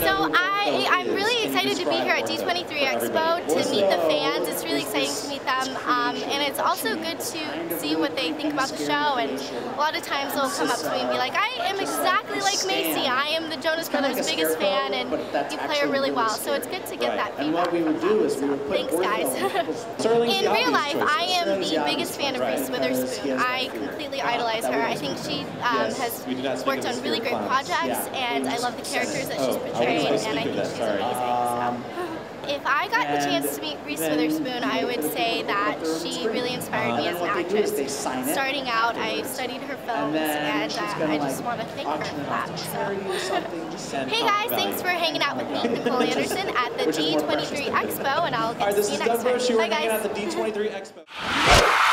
So I, I'm really excited to be here at D23 Expo to meet the fans. It's really exciting to meet them, um, and it's also good to see what they think about the show. And a lot of times they'll come up to me and be like, "I am exactly like me." I am the Jonas Brothers' biggest fan, and you play her really well." So it's good to get that feedback. And what we would do is we would put Thanks, guys. In real life, I am the biggest fan of Reese Witherspoon. I completely idolize her. I think she um, has worked on really great projects, and I love the characters that she's portrayed, and I think she's amazing. If I got the chance to meet Reese Witherspoon, I would say that she really inspired me as an actress. Starting out, I studied her films, and uh, I just want to thank her for that. So. hey guys, thanks for hanging out with me, Nicole Anderson, at the D23 Expo, and I'll get to see you next time. Bye guys. at the D23 Expo.